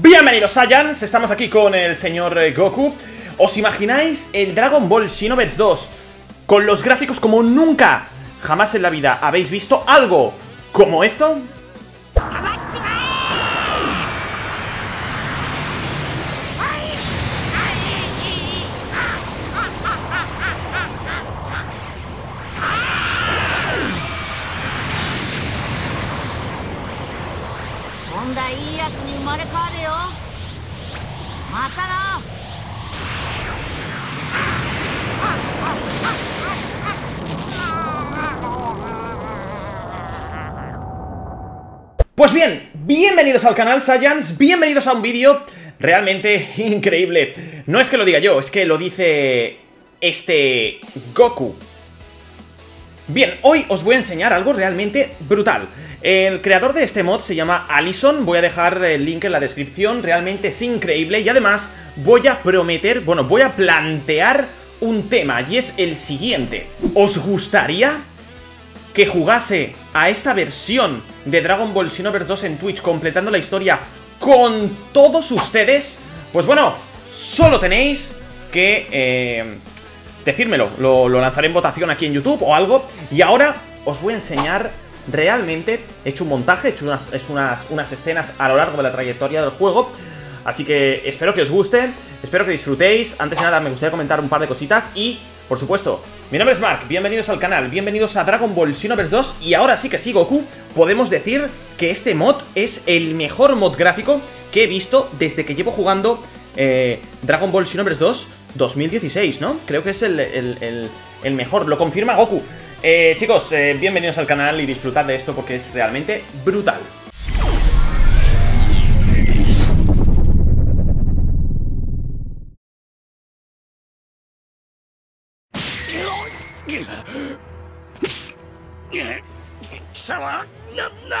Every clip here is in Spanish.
Bienvenidos Saiyans, estamos aquí con el señor eh, Goku. ¿Os imagináis el Dragon Ball Xenoverse 2 con los gráficos como nunca jamás en la vida habéis visto algo como esto? Pues bien, bienvenidos al canal Saiyans, bienvenidos a un vídeo realmente increíble. No es que lo diga yo, es que lo dice este Goku. Bien, hoy os voy a enseñar algo realmente brutal. El creador de este mod se llama Allison, voy a dejar el link en la descripción, realmente es increíble y además voy a prometer, bueno, voy a plantear un tema y es el siguiente. ¿Os gustaría que jugase a esta versión de Dragon Ball Xenoverse 2 en Twitch completando la historia con todos ustedes, pues bueno, solo tenéis que eh, decírmelo, lo, lanzaré en votación aquí en YouTube o algo, y ahora os voy a enseñar realmente, he hecho un montaje, he hecho unas, unas, unas escenas a lo largo de la trayectoria del juego, así que espero que os guste, espero que disfrutéis, antes de nada me gustaría comentar un par de cositas y por supuesto, mi nombre es Mark, bienvenidos al canal, bienvenidos a Dragon Ball Xenoverse 2 y ahora sí que sí Goku, podemos decir que este mod es el mejor mod gráfico que he visto desde que llevo jugando eh, Dragon Ball Xenoverse 2 2016, ¿no? Creo que es el, mejor, lo confirma Goku. Eh, chicos, eh, bienvenidos al canal y disfrutad de esto porque es realmente brutal.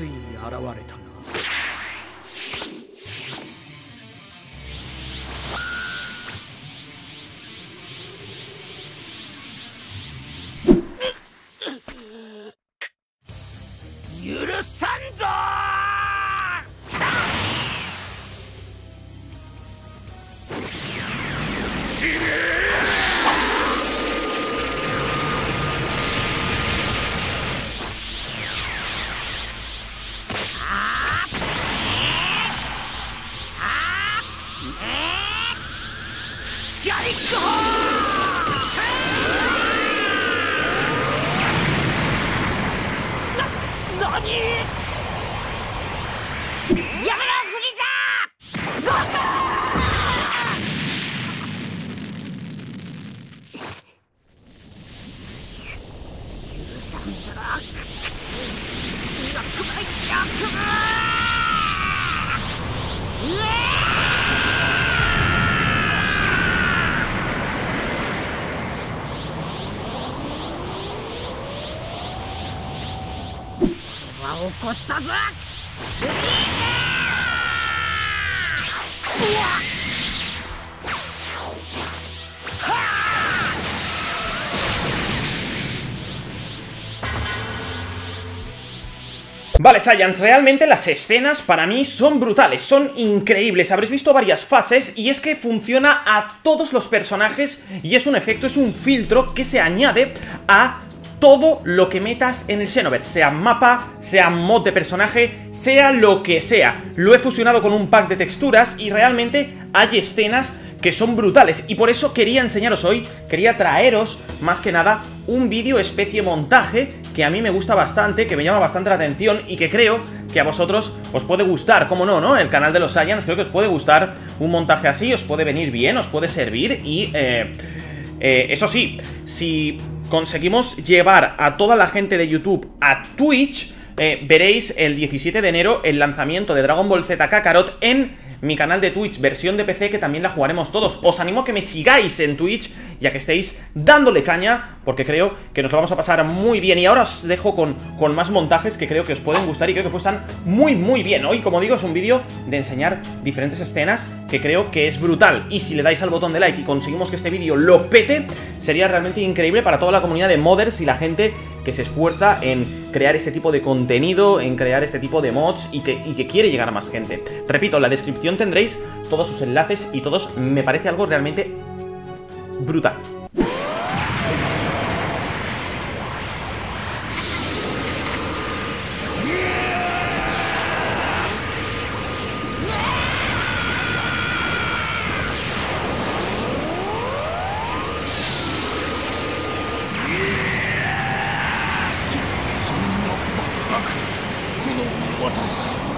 ついに現れたな。許 さギャな何 Vale, Saiyans, realmente las escenas para mí son brutales, son increíbles. Habréis visto varias fases y es que funciona a todos los personajes Y es un efecto, es un filtro que se añade a todo lo que metas en el Xenoverse Sea mapa, sea mod de personaje, sea lo que sea. Lo he fusionado con un pack de texturas y realmente hay escenas que son brutales. Y por eso quería enseñaros hoy, quería traeros más que nada un vídeo especie montaje Que a mí me gusta bastante, que me llama bastante la atención Y que creo que a vosotros os puede gustar, como no, ¿no? El canal de los Saiyans creo que os puede gustar un montaje así Os puede venir bien, os puede servir y... Eh, eh, eso sí, si conseguimos llevar a toda la gente de YouTube a Twitch, eh, veréis el 17 de enero el lanzamiento de Dragon Ball Z Kakarot en mi canal de Twitch, versión de PC, que también la jugaremos todos. Os animo a que me sigáis en Twitch, ya que estéis dándole caña, porque creo que nos lo vamos a pasar muy bien. Y ahora os dejo con, con más montajes que creo que os pueden gustar y creo que pues muy, muy bien. Hoy, como digo, es un vídeo de enseñar diferentes escenas que creo que es brutal. Y si le dais al botón de like y conseguimos que este vídeo lo pete, sería realmente increíble para toda la comunidad de modders y la gente que se esfuerza en crear este tipo de contenido, en crear este tipo de mods y que, y que quiere llegar a más gente. Repito, en la descripción tendréis todos sus enlaces y todos me parece algo realmente brutal. orders.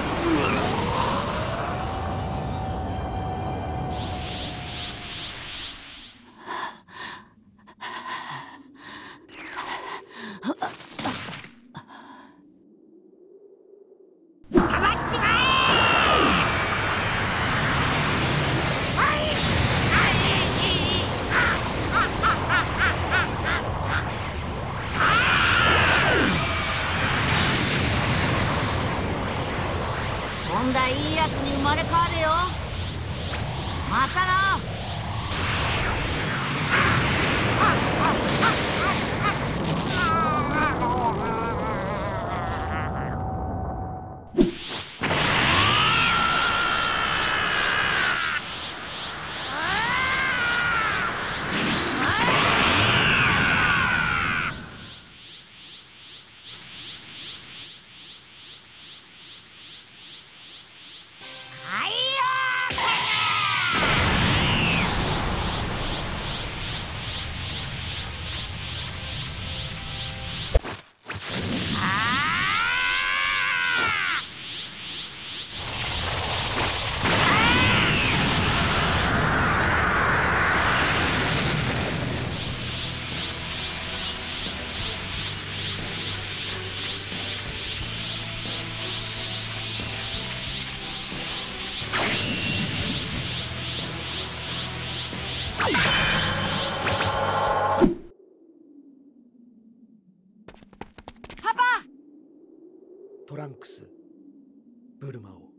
ブルマを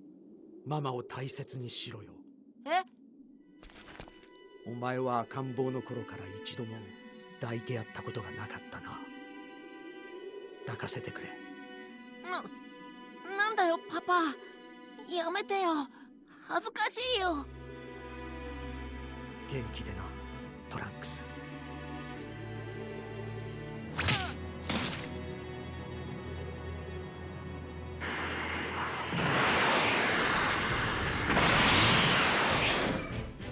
ママを大切にしろよ。え？お前は赤ん坊の頃から一度も抱いてやったことがなかったな。抱かせてくれ。ななんだよパパ。やめてよ。恥ずかしいよ元気でな。トランクス。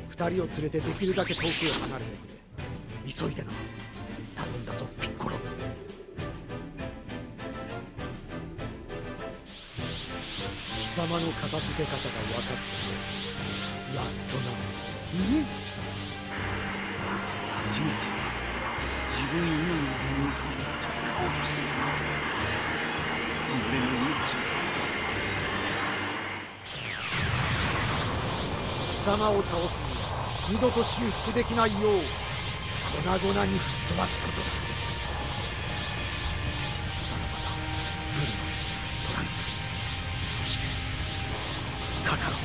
二人を連れてできるだけ遠くへ離れてくれ。急いでな。頼んだぞピッコロ。貴様の片付け方が分かったぞやっとな。うん奴は初めて自分以外の者のために戦おうとしている己の命を捨てた。貴様を倒すには二度と修復できないよう粉々に吹っ飛ばすことださらばだブルマトランクス。そしてカカロ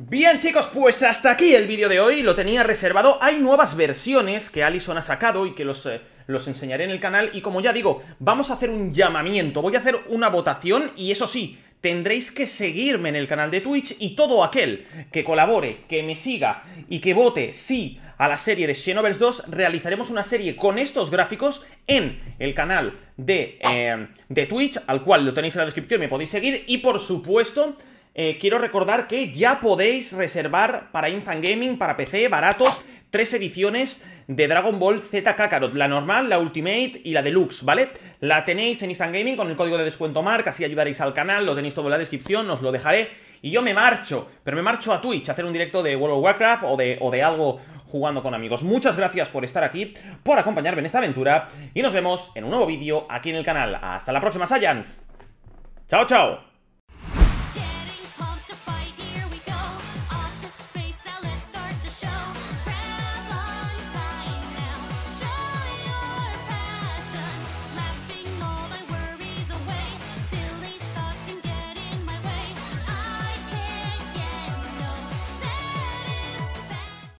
Bien chicos, pues hasta aquí el vídeo de hoy, lo tenía reservado, hay nuevas versiones que Allison ha sacado y que los, eh, los enseñaré en el canal. Y como ya digo, vamos a hacer un llamamiento, voy a hacer una votación y eso sí, tendréis que seguirme en el canal de Twitch y todo aquel que colabore, que me siga y que vote sí a la serie de Xenoverse 2, realizaremos una serie con estos gráficos en el canal de, eh, de Twitch, al cual lo tenéis en la descripción, me podéis seguir. Y por supuesto eh, quiero recordar que ya podéis reservar para Instant Gaming, para PC, barato, tres ediciones de Dragon Ball Z Kakarot, la normal, la Ultimate y la Deluxe, ¿vale? La tenéis en Instant Gaming con el código de descuento MARC, así ayudaréis al canal, lo tenéis todo en la descripción, os lo dejaré. Y yo me marcho, pero me marcho a Twitch a hacer un directo de World of Warcraft o de, o de algo jugando con amigos. Muchas gracias por estar aquí, por acompañarme en esta aventura y nos vemos en un nuevo vídeo aquí en el canal. Hasta la próxima, Saiyans. Chao, chao.